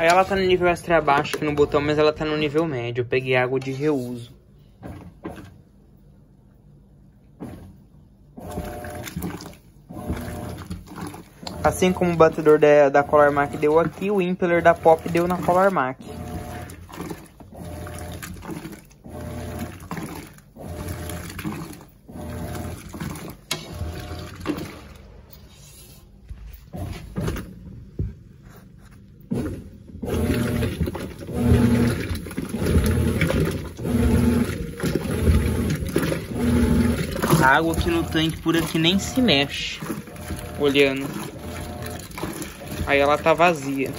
Aí ela tá no nível extra baixo aqui no botão, mas ela tá no nível médio. Eu peguei água de reuso. Assim como o batedor da, da Color Mark deu aqui, o impeller da Pop deu na Color Mark. A água aqui no tanque por aqui nem se mexe. Olhando. Aí ela tá vazia.